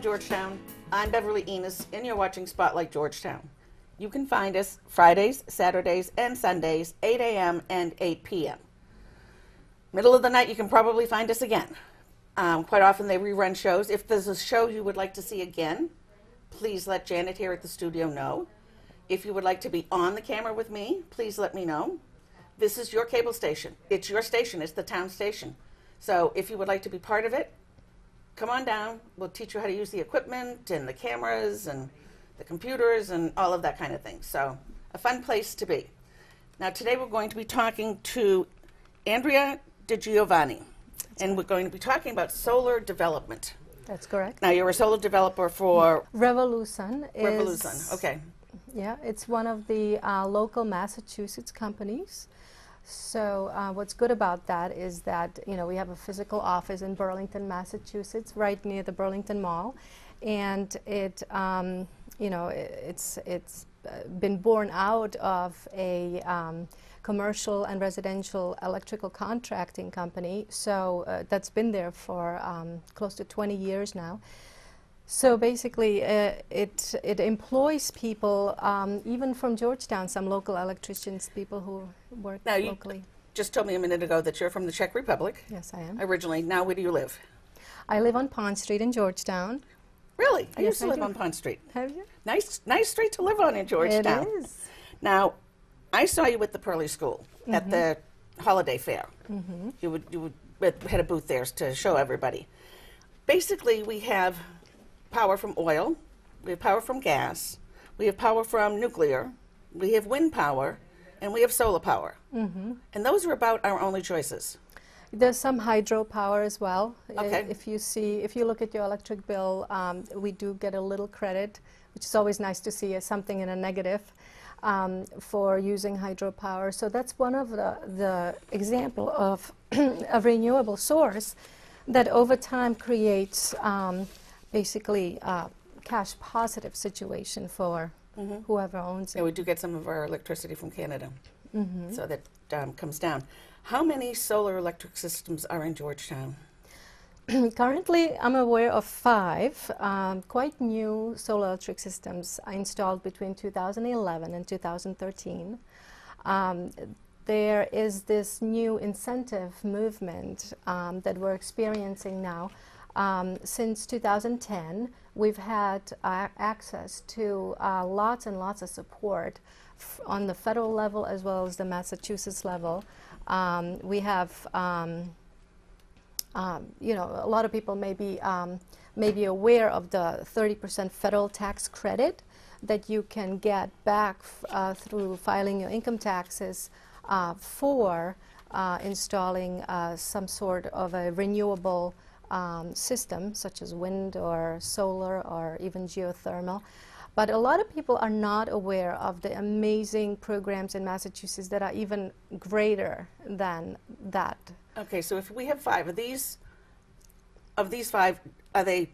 Georgetown. I'm Beverly Enos, and you're watching Spotlight Georgetown. You can find us Fridays, Saturdays, and Sundays, 8 a.m. and 8 p.m. Middle of the night, you can probably find us again. Um, quite often, they rerun shows. If there's a show you would like to see again, please let Janet here at the studio know. If you would like to be on the camera with me, please let me know. This is your cable station. It's your station. It's the town station. So if you would like to be part of it, come on down. We'll teach you how to use the equipment and the cameras and the computers and all of that kind of thing. So a fun place to be. Now today we're going to be talking to Andrea DiGiovanni, and we're going to be talking about solar development. That's correct. Now you're a solar developer for Revolution Revolution. Okay. Yeah, it's one of the uh, local Massachusetts companies. So uh, what's good about that is that you know we have a physical office in Burlington, Massachusetts, right near the Burlington Mall, and it um, you know it's it's uh, been born out of a um, commercial and residential electrical contracting company. So uh, that's been there for um, close to 20 years now. So basically, uh, it it employs people, um, even from Georgetown, some local electricians, people who work Now, you- locally. Just told me a minute ago that you're from the Czech Republic Yes, I am. originally. Now where do you live? I live on Pond Street in Georgetown. Really? I Yes, used to I live do. on Pond Street. Have you? Nice, nice street to live on in Georgetown. It is. Now, I saw you at the Perley School at Mm-hmm. the holiday fair. Mm-hmm. You would you would had a booth there to show everybody. Basically, we have power from oil, we have power from gas, we have power from nuclear, we have wind power, and we have solar power. Mm-hmm. And those are about our only choices. There's some hydropower as well. Okay. If you see, if you look at your electric bill, um, we do get a little credit, which is always nice to see as something in a negative um, for using hydropower. So that's one of the, the example of a renewable source that over time creates um, basically a cash positive situation for whoever owns Yeah, it. we do get some of our electricity from Canada, so that um, comes down. How many solar electric systems are in Georgetown? Currently, I'm aware of five um, quite new solar electric systems installed between 2011 and 2013. Um, there is this new incentive movement um, that we're experiencing now. Um, since 2010, we've had uh, access to uh, lots and lots of support on the federal level as well as the Massachusetts level. Um, we have um, um, you know, a lot of people may be, um, may be aware of the 30% federal tax credit that you can get back uh, through filing your income taxes uh, for uh, installing uh, some sort of a renewable um, system, such as wind or solar or even geothermal. But a lot of people are not aware of the amazing programs in Massachusetts that are even greater than that. Okay, so if we have five of these, of these five, are they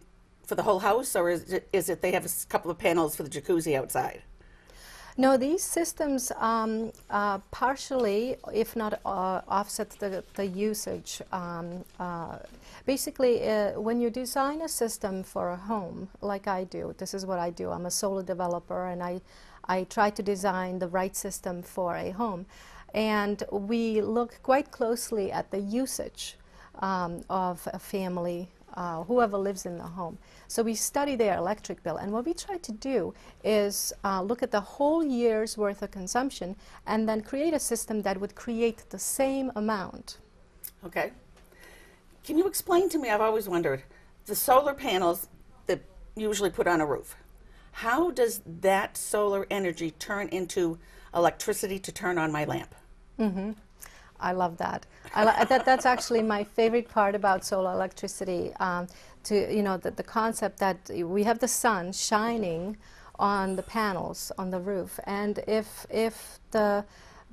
for the whole house, or is it, is it they have a couple of panels for the jacuzzi outside? No, these systems um, uh, partially, if not uh, offset the, the usage. Um, uh, basically, uh, when you design a system for a home, like I do, this is what I do. I'm a solar developer, and I, I try to design the right system for a home. And we look quite closely at the usage um, of a family, uh, whoever lives in the home. So we study their electric bill, and what we try to do is uh, look at the whole year's worth of consumption and then create a system that would create the same amount. Okay. Can you explain to me? I've always wondered the solar panels that usually put on a roof. How does that solar energy turn into electricity to turn on my lamp? I love that. I that that's actually my favorite part about solar electricity. Um, to you know, the, the concept that we have the sun shining on the panels on the roof, and if if the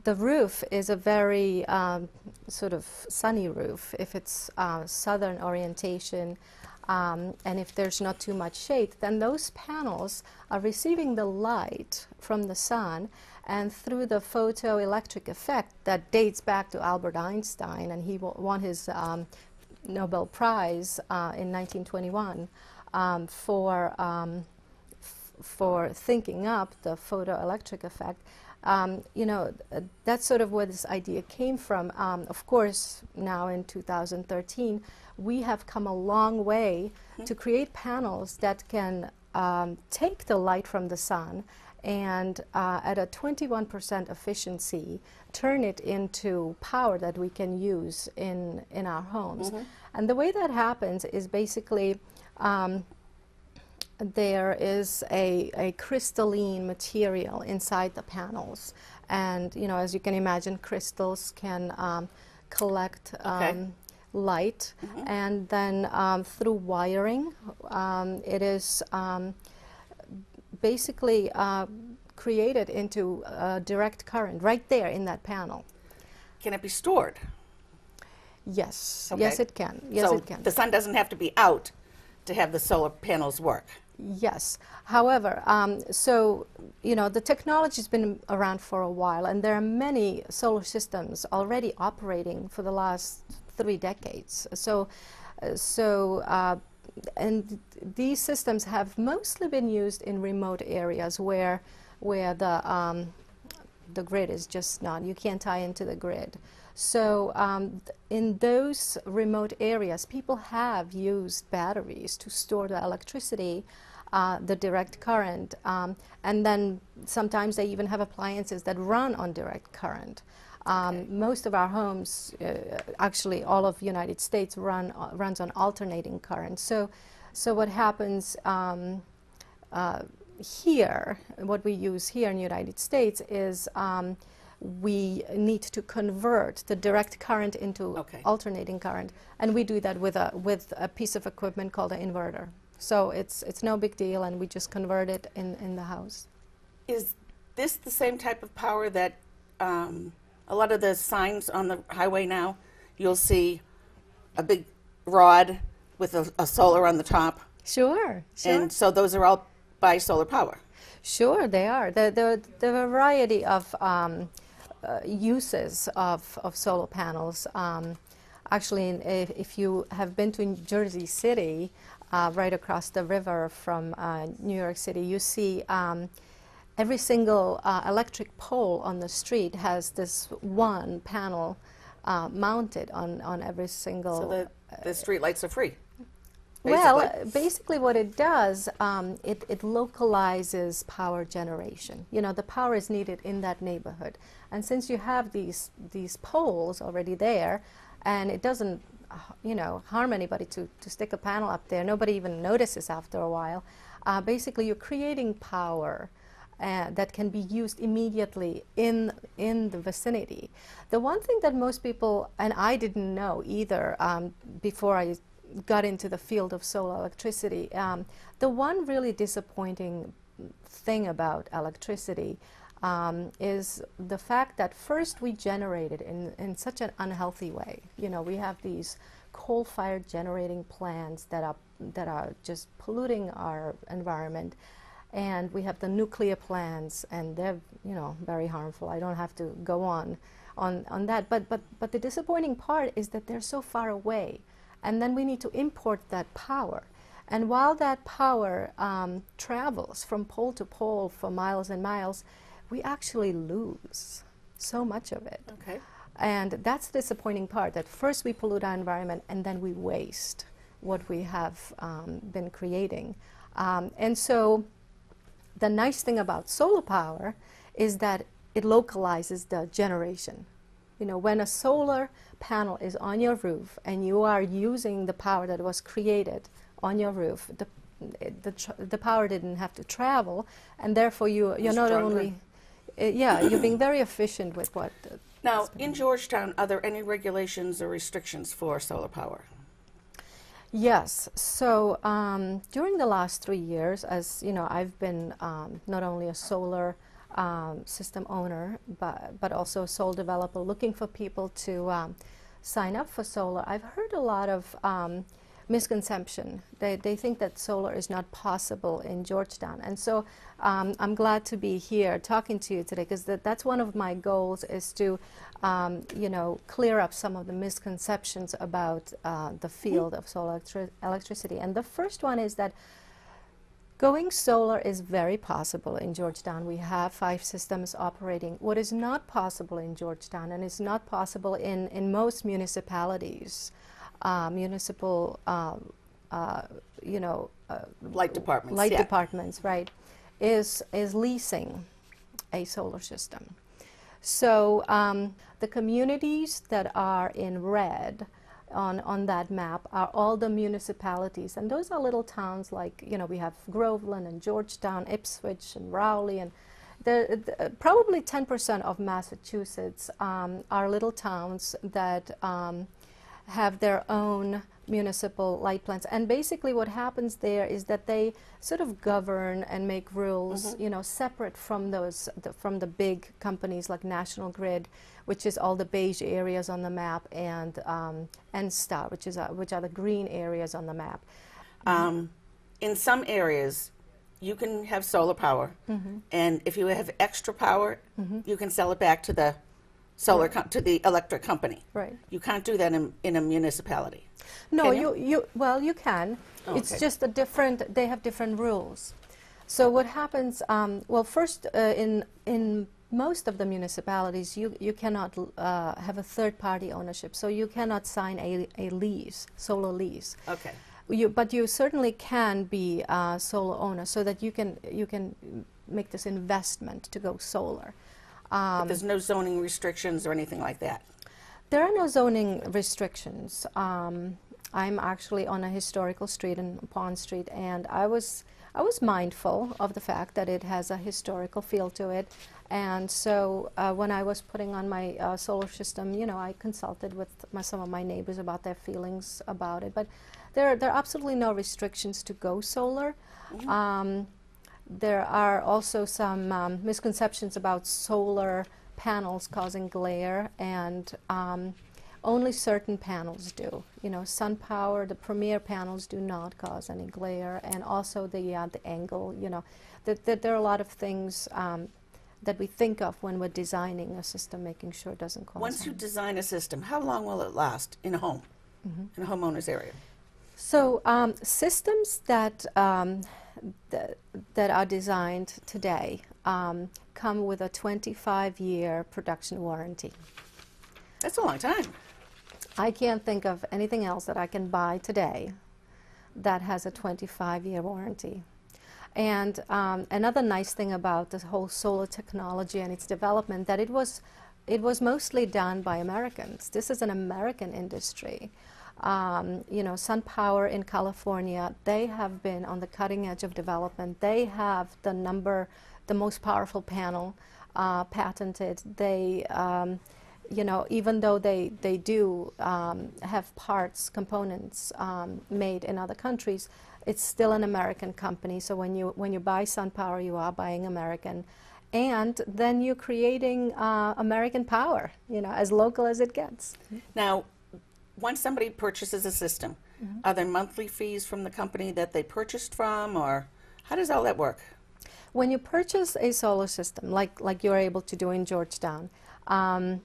the roof is a very um, sort of sunny roof, if it's uh, southern orientation, um, and if there's not too much shade, then those panels are receiving the light from the sun, and through the photoelectric effect that dates back to Albert Einstein, and he won his um, Nobel Prize uh, in 1921. um, for um, f- for thinking up the photoelectric effect. Um, you know, th- that's sort of where this idea came from. Um, of course, now in 2013, we have come a long way to create panels that can um, take the light from the sun and uh, at a 21% efficiency turn it into power that we can use in, in our homes. And the way that happens is basically um, there is a, a crystalline material inside the panels. And, you know, as you can imagine, crystals can um, collect Okay. um, light. And then um, through wiring, um, it is um, basically uh, created into a direct current right there in that panel. Can it be stored? Yes, yes, it can. Yes, so it can. the sun doesn't have to be out to have the solar panels work. Yes. However, um, so you know the technology's been around for a while, and there are many solar systems already operating for the last three decades. So, uh, so. Uh, and these systems have mostly been used in remote areas where, where the um, the grid is just not, you can't tie into the grid. So um, in those remote areas, people have used batteries to store the electricity, uh, the direct current, um, and then sometimes they even have appliances that run on direct current. Um, Okay. Most of our homes, uh, actually all of United States, run uh, runs on alternating current. So, so what happens? Um, uh, here, what we use here in the United States is um, we need to convert the direct current into Okay. alternating current, and we do that with a with a piece of equipment called an inverter. So it's it's no big deal, and we just convert it in in the house. Is this the same type of power that um, a lot of the signs on the highway now? You'll see a big rod with a, a solar on the top, Sure, sure. and so those are all by solar power. Sure, they are. The, the, the variety of um, uh, uses of, of solar panels. Um, actually, in, if, if you have been to Jersey City, uh, right across the river from uh, New York City, you see um, every single uh, electric pole on the street has this one panel uh, mounted on, on every single So the, the street lights are free. well, basically. uh, basically, what it does, um, it, it localizes power generation. You know, the power is needed in that neighborhood, and since you have these these poles already there, and it doesn't, uh, you know, harm anybody to, to stick a panel up there. Nobody even notices after a while. Uh, basically, you're creating power. Uh, that can be used immediately in in the vicinity. The one thing that most people and I didn't know either um, before I got into the field of solar electricity. Um, the one really disappointing thing about electricity um, is the fact that first we generate it in, in such an unhealthy way. You know, we have these coal-fired generating plants that are that are just polluting our environment, and we have the nuclear plants, and they're you know very harmful. I don't have to go on on on that, but but but the disappointing part is that they're so far away and then we need to import that power. And while that power um, travels from pole to pole for miles and miles, we actually lose so much of it. Okay. And that's the disappointing part that first we pollute our environment and then we waste what we have um, been creating. Um, and so the nice thing about solar power is that it localizes the generation. You know, when a solar panel is on your roof and you are using the power that was created on your roof, the, the, tr- the power didn't have to travel, and therefore you, you're not Stronger. only, uh, yeah, you're being very efficient with what. Uh, Now, in Georgetown, are there any regulations or restrictions for solar power? Yes. So um, during the last three years, as you know, I've been um, not only a solar um, system owner, but but also a solar developer, looking for people to um, sign up for solar. I've heard a lot of um, misconception. They, they think that solar is not possible in Georgetown. And so um, I'm glad to be here talking to you today because that, that's one of my goals is to, um, you know, clear up some of the misconceptions about uh, the field of solar electri- electricity. And the first one is that Going solar is very possible in Georgetown. We have five systems operating. What is not possible in Georgetown and is not possible in, in most municipalities, uh, municipal, uh, uh, you know, uh, Light departments. light yeah. departments, right, is, is leasing a solar system. So um, the communities that are in red on, on that map are all the municipalities. And those are little towns like, you know, we have Groveland and Georgetown, Ipswich and Rowley. And the, the, probably 10% of Massachusetts um, are little towns that um, have their own municipal light plants. And basically what happens there is that they sort of govern and make rules, you know, separate from those, the, from the big companies like National Grid, which is all the beige areas on the map, and um, NSTAR, which, is, uh, which are the green areas on the map. Um, in some areas, you can have solar power, Mm-hmm. and if you have extra power, you can sell it back to the solar com- to the electric company. Right. You can't do that in, in a municipality. No, you? you? you well you can. Oh, It's okay. just a different. They have different rules. So what happens? Um, well, first uh, in in most of the municipalities, you you cannot uh, have a third party ownership. So you cannot sign a, a lease, solar lease. Okay. You, but you certainly can be a solar owner, so that you can you can make this investment to go solar. Um, there's no zoning restrictions or anything like that. There are no zoning restrictions. Um, I'm actually on a historical street in Pond Street, and I was I was mindful of the fact that it has a historical feel to it. And so uh, when I was putting on my uh, solar system, you know, I consulted with my, some of my neighbors about their feelings about it. But there, there are absolutely no restrictions to go solar. Um, there are also some um, misconceptions about solar panels causing glare, and um, only certain panels do. You know, SunPower, the premier panels do not cause any glare, and also the uh, the angle. You know, that, that there are a lot of things um, that we think of when we're designing a system, making sure it doesn't cause. Once you design a system, how long will it last in a home, in a homeowner's area? So um, systems that um, th- that are designed today um, come with a 25-year production warranty. That's a long time. I can't think of anything else that I can buy today that has a 25-year warranty. And um, another nice thing about this whole solar technology and its development that it was it was mostly done by Americans. This is an American industry. Um, you know, SunPower in California, they have been on the cutting edge of development. They have the number, the most powerful panel uh, patented. They um, you know, even though they, they do um, have parts, components um, made in other countries, it's still an American company. So when you, when you buy SunPower, you are buying American. And then you're creating uh, American power, you know, as local as it gets. Now, once somebody purchases a system, are there monthly fees from the company that they purchased from, or how does all that work? When you purchase a solar system, like, like you're able to do in Georgetown, um,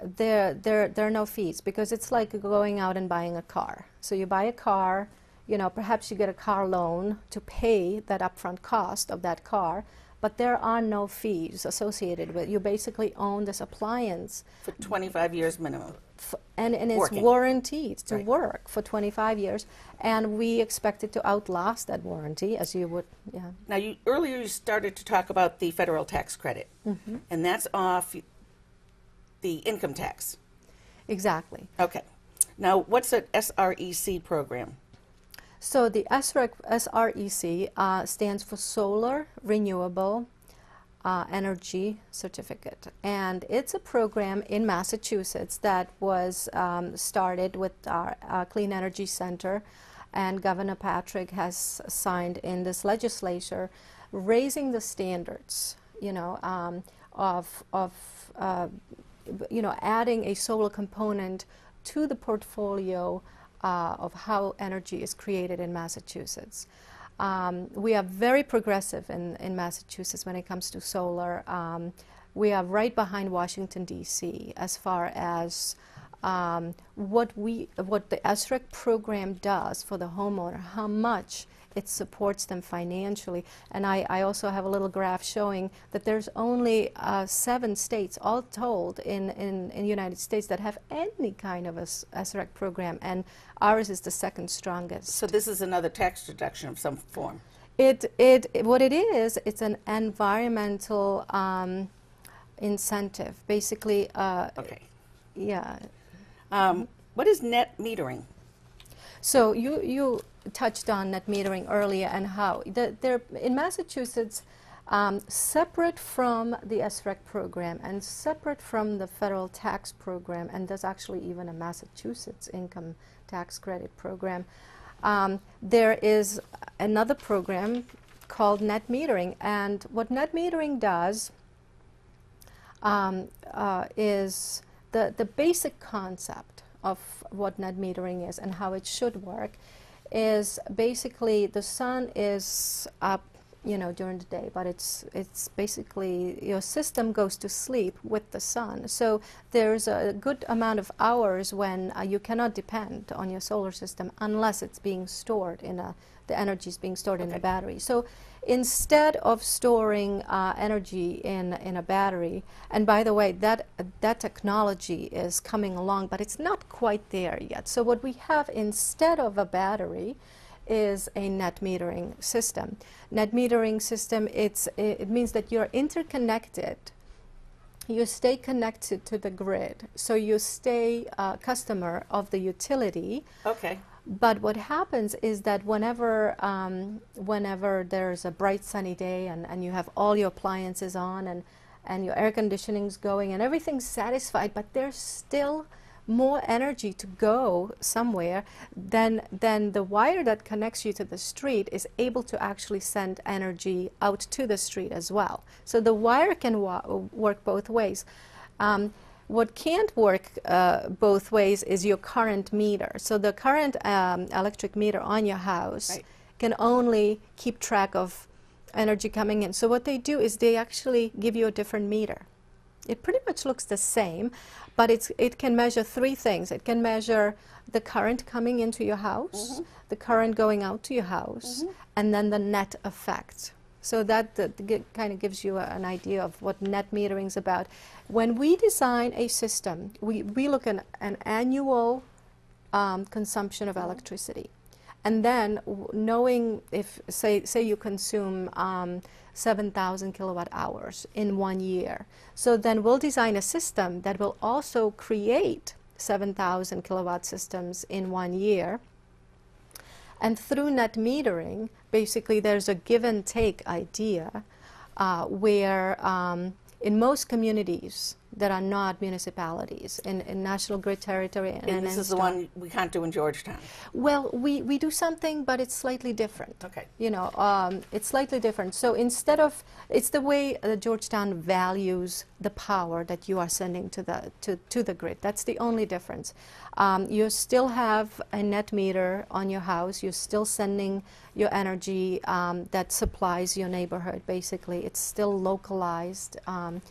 there, there, there are no fees because it's like going out and buying a car. So you buy a car, you know, perhaps you get a car loan to pay that upfront cost of that car, but there are no fees associated with it. You basically own this appliance For 25 years minimum. f- and, and it's Working. warranted to Right. work for 25 years, and we expect it to outlast that warranty, as you would, yeah. Now, you earlier you started to talk about the federal tax credit, mm-hmm. and that's off the income tax. Exactly. Okay. Now, what's an SREC program? So the SREC, SREC uh, stands for Solar Renewable uh, Energy Certificate, and it's a program in Massachusetts that was um, started with our uh, Clean Energy Center, and Governor Patrick has signed in this legislature, raising the standards, you know, um, of of uh, you know, adding a solar component to the portfolio uh, of how energy is created in Massachusetts. Um, we are very progressive in, in Massachusetts when it comes to solar. Um, we are right behind Washington, D.C., as far as um, what, we, what the SREC program does for the homeowner, how much it supports them financially. And I, I also have a little graph showing that there's only uh, seven states, all told, in, in, in the United States that have any kind of a SREC program, and ours is the second strongest. So this is another tax deduction of some form. It, it, what it is, it's an environmental um, incentive. Basically, uh, Okay. yeah. Um, what is net metering? So you, you touched on net metering earlier and how the, there in Massachusetts, um, separate from the SREC program and separate from the federal tax program, and there's actually even a Massachusetts income tax credit program. Um, there is another program called net metering, and what net metering does um, uh, is the, the basic concept of what net metering is and how it should work is basically the sun is up you know during the day but it's it's basically your system goes to sleep with the sun so there's a good amount of hours when uh, you cannot depend on your solar system unless it's being stored in a the energy is being stored okay. in a battery so instead of storing uh, energy in, in a battery, and by the way, that, uh, that technology is coming along, but it's not quite there yet. So what we have instead of a battery is a net metering system. Net metering system, it's, it means that you're interconnected you stay connected to the grid. So you stay a customer of the utility. Okay. But what happens is that whenever, um, whenever there's a bright sunny day and, and you have all your appliances on and, and your air conditioning's going and everything's satisfied, but there's still more energy to go somewhere, then, then the wire that connects you to the street is able to actually send energy out to the street as well. So the wire can work both ways. Um, what can't work uh, both ways is your current meter. So the current um, electric meter on your house right. can only keep track of energy coming in. So what they do is they actually give you a different meter. It pretty much looks the same, but it's, it can measure three things. It can measure the current coming into your house, mm -hmm. the current going out to your house, mm -hmm. and then the net effect. So that kind of gives you a, an idea of what net metering is about. When we design a system, we, we look at an annual um, consumption of electricity. And then knowing if, say, say you consume um, 7,000 kilowatt hours in one year. So then we'll design a system that will also create 7,000 kilowatt systems in one year and through net metering, basically there's a give and take idea uh, where um, in most communities that are not municipalities in, in national grid territory. And, and this is the one we can't do in Georgetown. Well, we, we do something, but it's slightly different. Okay. You know, um, it's slightly different. So instead of, it's the way uh, Georgetown values the power that you are sending to the, to, to the grid. That's the only difference. Um, you still have a net meter on your house. You're still sending your energy um, that supplies your neighborhood, basically. It's still localized. Um,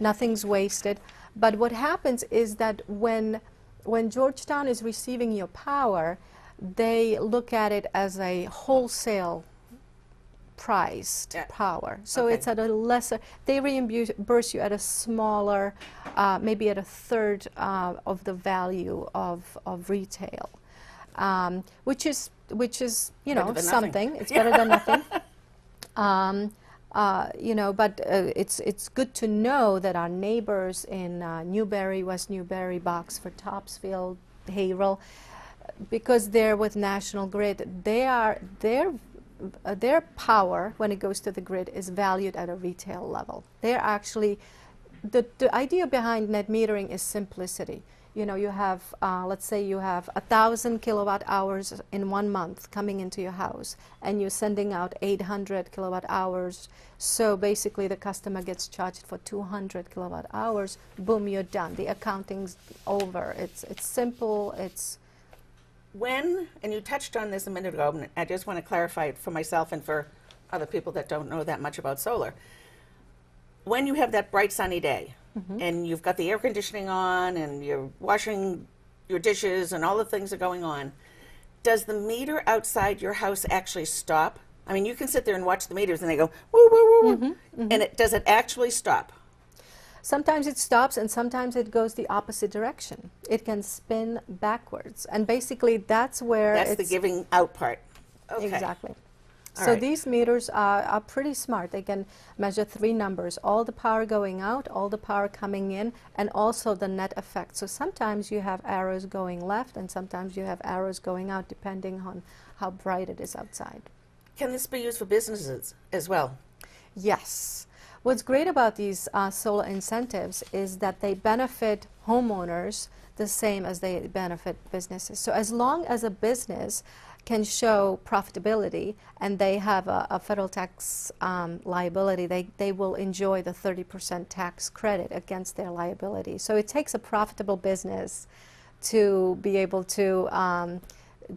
nothing's wasted. But what happens is that when, when Georgetown is receiving your power, they look at it as a wholesale priced yeah. power. So okay. it's at a lesser, they reimburse you at a smaller, uh, maybe at a third uh, of the value of, of retail, um, which is, which is, you know, something. It's better than nothing. Um, uh, you know, but uh, it's it's good to know that our neighbors in uh, Newbury, West Newbury, Boxford, Topsfield, Haverhill, because they're with National Grid, they are their their power when it goes to the grid is valued at a retail level. They're actually the the idea behind net metering is simplicity you know, you have, uh, let's say you have a thousand kilowatt hours in one month coming into your house, and you're sending out 800 kilowatt hours. So basically, the customer gets charged for 200 kilowatt hours. Boom, you're done. The accounting's over. It's it's simple. It's when, and you touched on this a minute ago, and I just want to clarify it for myself and for other people that don't know that much about solar. When you have that bright sunny day mm-hmm. and you've got the air conditioning on and you're washing your dishes and all the things are going on, does the meter outside your house actually stop? I mean, you can sit there and watch the meters and they go woo woo woo, woo. Mm-hmm. Mm-hmm. and it does it actually stop? Sometimes it stops and sometimes it goes the opposite direction. It can spin backwards. And basically, that's where That's the giving out part. Okay. Exactly. All so right. these meters are, are pretty smart. They can measure three numbers all the power going out, all the power coming in, and also the net effect. So sometimes you have arrows going left, and sometimes you have arrows going out, depending on how bright it is outside. Can this be used for businesses as well? Yes. What's great about these uh, solar incentives is that they benefit homeowners the same as they benefit businesses. So as long as a business can show profitability and they have a, a federal tax um, liability, they, they will enjoy the 30% tax credit against their liability. So it takes a profitable business to be able to um,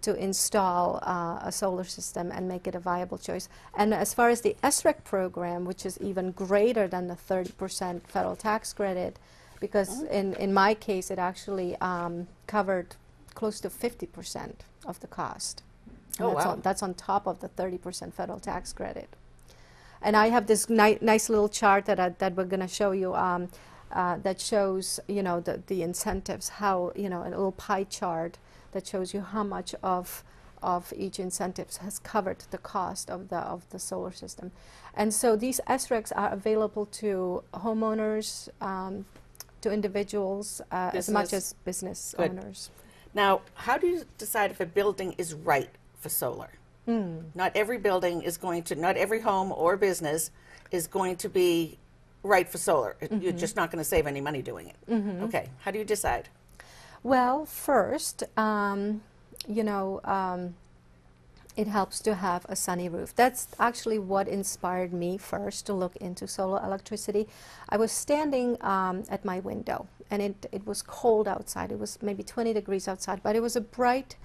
to install uh, a solar system and make it a viable choice. And as far as the SREC program, which is even greater than the 30% federal tax credit, because in, in my case it actually um, covered close to 50% of the cost. And Oh, that's, wow. on, that's on top of the 30% federal tax credit. And I have this ni- nice little chart that, I, that we're going to show you um, uh, that shows, you know, the, the incentives, how, you know, a little pie chart that shows you how much of, of each incentive has covered the cost of the, of the solar system. And so these SRECs are available to homeowners, um, to individuals, uh, as much as business Good. owners. Now, how do you decide if a building is right for solar? Hmm. Not every building is going to, not every home or business is going to be right for solar. It- You're Mm-hmm. just not going to save any money doing it. Okay, how do you decide? Well, first, um, you know, um, it helps to have a sunny roof. That's actually what inspired me first to look into solar electricity. I was standing um, at my window and it, it was cold outside. It was maybe 20 degrees outside, but it was a bright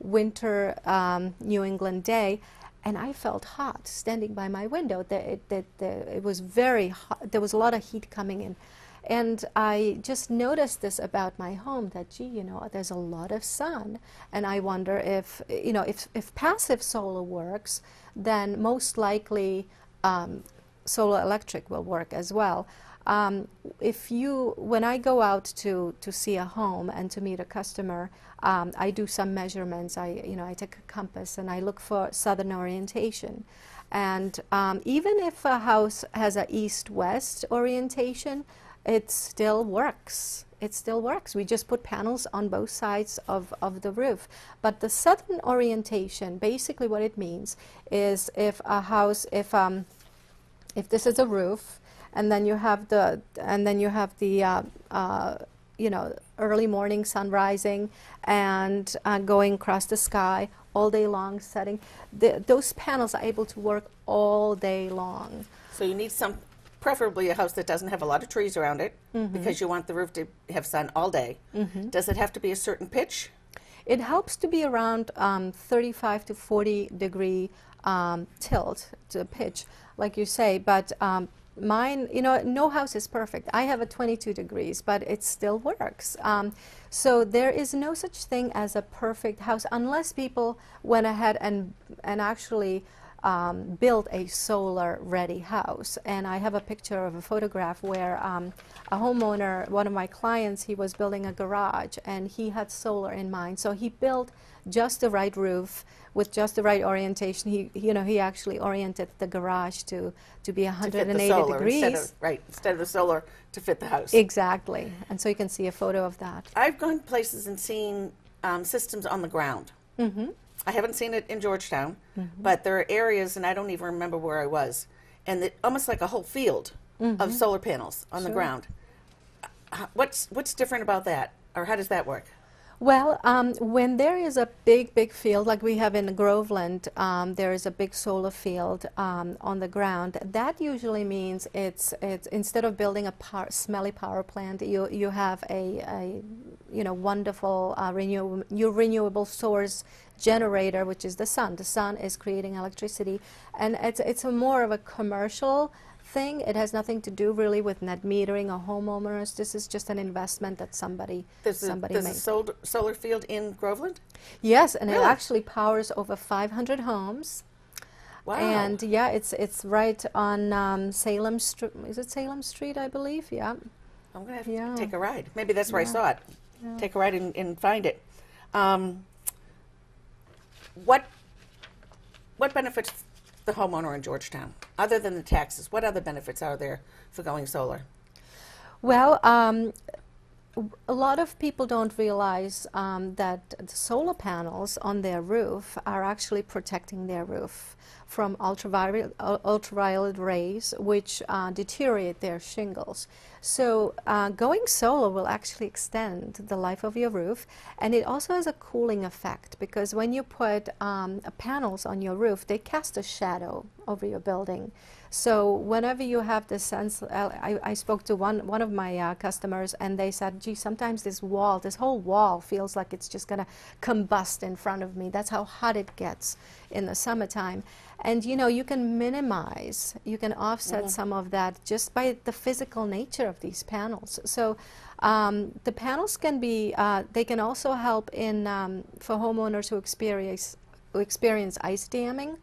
winter um, New England day. And I felt hot standing by my window. The, it, it was very hot. There was a lot of heat coming in. And I just noticed this about my home that, gee, you know, there's a lot of sun. And I wonder if, you know, if, if passive solar works, then most likely um, solar electric will work as well. Um, if you, when I go out to, to see a home and to meet a customer, um, I do some measurements. I, you know, I take a compass and I look for southern orientation. And um, even if a house has a east-west orientation, it still works. It still works. We just put panels on both sides of, of the roof. But the southern orientation, basically what it means is if a house, if um, if this is a roof, and then you have the and then you have the uh, uh, you know early morning sun rising and uh, going across the sky all day long, setting. The, those panels are able to work all day long. So you need some, preferably a house that doesn't have a lot of trees around it Mm-hmm. because you want the roof to have sun all day. Does it have to be a certain pitch? It helps to be around um, 35 to 40 degree um, tilt to pitch, like you say. But um, mine, you know, no house is perfect. I have a 22 degrees, but it still works. Um, so there is no such thing as a perfect house unless people went ahead and and actually um, built a solar ready house. And I have a picture of a photograph where um, a homeowner, one of my clients, he was building a garage and he had solar in mind. So he built just the right roof with just the right orientation. He, you know, he actually oriented the garage to, to be To fit the 180 solar degrees. instead of, right, instead of the solar to fit the house. Exactly. And so you can see a photo of that. I've gone places and seen um, systems on the ground. hmm I haven't seen it in Georgetown, but there are areas, and I don't even remember where I was, and it, almost like a whole field of solar panels on the ground. Uh, What's what's different about that, or how does that work? Well, um, when there is a big, big field like we have in Groveland, um, there is a big solar field um, on the ground. That usually means it's it's instead of building a smelly power plant, you you have a, a you know wonderful uh, renew- new renewable source generator, which is the sun. The sun is creating electricity, and it's it's a more of a commercial thing. It has nothing to do really with net metering or homeowners. This is just an investment that somebody There's a, somebody there's a made. solar, solar field in Groveland? Yes, and it actually powers over 500 homes. Wow. And yeah, it's it's right on um, Salem Street. Is it Salem Street? I believe. Yeah. I'm going to have Yeah. to take a ride. Maybe that's where I saw it. Yeah. Take a ride and, and find it. Um, what what benefits the homeowner in Georgetown other than the taxes? What other benefits are there for going solar? Well, um, a lot of people don't realize um, that the solar panels on their roof are actually protecting their roof from ultraviolet, rays, which uh, deteriorate their shingles. So, uh, going solar will actually extend the life of your roof, and it also has a cooling effect because when you put um, panels on your roof, they cast a shadow over your building. So whenever you have this sense, uh, I, I spoke to one one of my uh, customers, and they said, "Gee, sometimes this wall, this whole wall, feels like it's just going to combust in front of me. That's how hot it gets in the summertime." And you know, you can minimize, you can offset some of that just by the physical nature of these panels. So. Um, the panels can be, uh, they can also help in um, for homeowners who experience who experience ice damming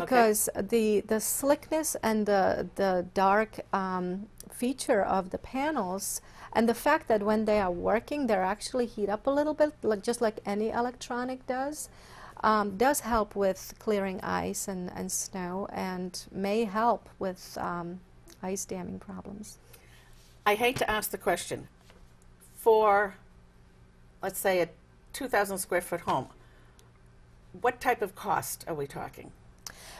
because the the slickness and the the dark um, feature of the panels and the fact that when they are working they're actually heat up a little bit like just like any electronic does um, does help with clearing ice and, and snow and may help with um, ice damming problems I hate to ask the question. For, let's say, a 2,000 square foot home, what type of cost are we talking?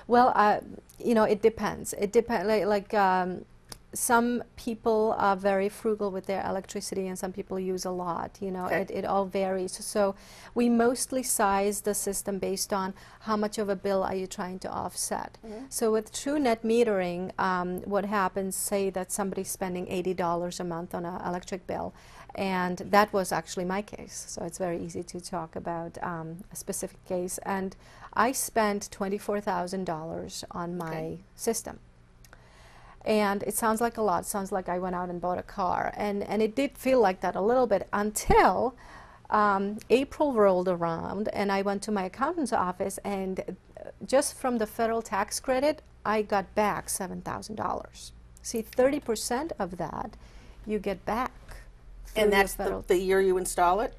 Well, uh, you know, it depends. It depends. Like, like um, some people are very frugal with their electricity, and some people use a lot. You know, Okay. it, it all varies. So we mostly size the system based on how much of a bill are you trying to offset. So with true net metering, um, what happens? Say that somebody's spending eighty dollars a month on an electric bill. And that was actually my case. So it's very easy to talk about um, a specific case. And I spent $24,000 on my Okay. system. And it sounds like a lot. It sounds like I went out and bought a car. And, and it did feel like that a little bit until um, April rolled around and I went to my accountant's office. And just from the federal tax credit, I got back $7,000. See, 30% of that you get back. And that's the, the year you install it?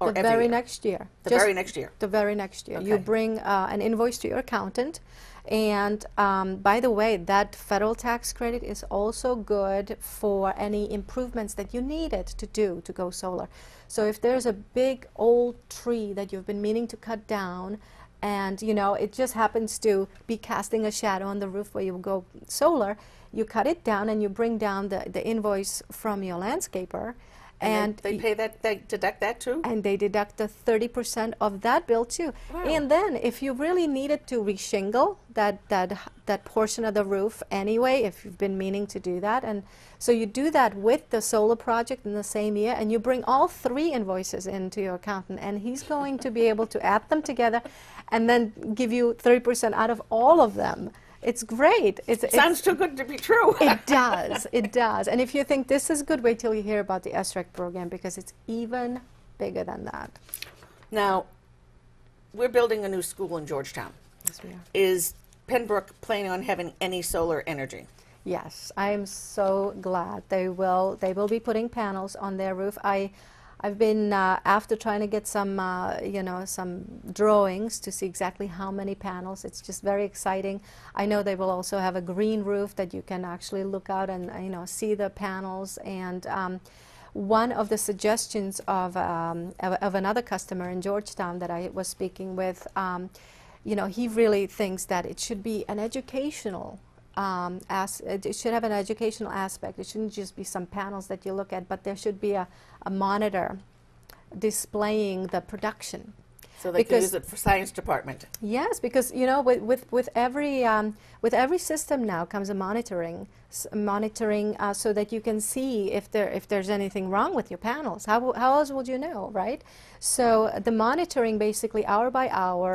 Or the very year? next year. The Just very next year. the very next year. You bring uh, an invoice to your accountant. And um, by the way, that federal tax credit is also good for any improvements that you needed to do to go solar. So if there's a big old tree that you've been meaning to cut down, and you know it just happens to be casting a shadow on the roof where you go solar, you cut it down and you bring down the, the invoice from your landscaper, And, and, they, they pay that, they deduct that too? and they deduct the 30% of that bill too. Wow. And then if you really needed to reshingle that, that, that portion of the roof anyway, if you've been meaning to do that, and so you do that with the solar project in the same year, and you bring all three invoices into your accountant, and he's going to be able to add them together and then give you 30% out of all of them. It's great. It's, it's- Sounds too good to be true. it does. It does. And if you think this is good, wait till you hear about the SREC program because it's even bigger than that. now, we're building a new school in Georgetown. Yes, we are. Is Penn Brook planning on having any solar energy? Yes, I am so glad they will. They will be putting panels on their roof. I, I've been uh, after trying to get some, uh, you know, some drawings to see exactly how many panels. It's just very exciting. I know they will also have a green roof that you can actually look out and uh, you know see the panels. And um, one of the suggestions of, um, of of another customer in Georgetown that I was speaking with. Um, you know, he really thinks that it should be an educational um, as it should have an educational aspect. It shouldn't just be some panels that you look at, but there should be a, a monitor displaying the production So they Because- can use it for science department. Yes, because you know, with, with science department. Yes, Yes, because you know, with every um, with every system now comes a monitoring, s- monitoring, uh, so that you can see if there if there's anything wrong with your panels. How how else would you know, right? So the monitoring, basically, hour by hour.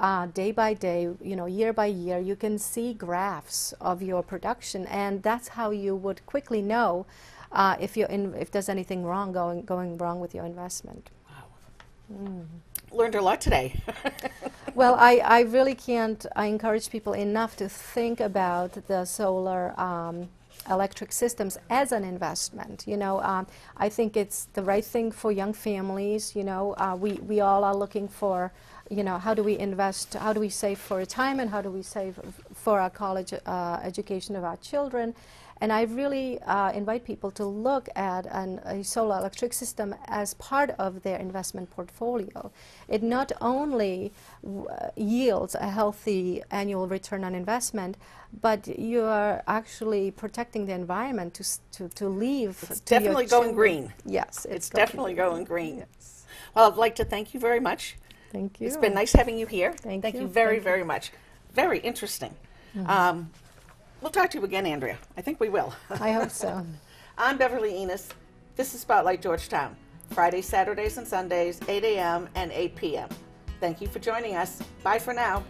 Uh, day by day, you know, year by year, you can see graphs of your production, and that's how you would quickly know uh, if you in, if there's anything wrong going going wrong with your investment. Wow, Learned a lot today. Well, I, I really can't I encourage people enough to think about the solar um, electric systems as an investment. You know, um, I think it's the right thing for young families. You know, uh, we, we all are looking for, you know, how do we invest, how do we save for retirement, how do we save for our college uh, education of our children. And I really uh, invite people to look at an, a solar electric system as part of their investment portfolio. It not only w- uh, yields a healthy annual return on investment, but you are actually protecting the environment to, to, to leave. It's to definitely going green. Yes, It's definitely going green. Yes. Well, I'd like to thank you very much. Thank you. It's been nice having you here. Thank you. you. very, Thank you. very much. Very interesting. Um, we'll talk to you again, Andrea. I think we will. I hope so. I'm Beverly Enos. This is Spotlight Georgetown. Fridays, Saturdays, and Sundays, 8 a.m. and 8 p.m. Thank you for joining us. Bye for now.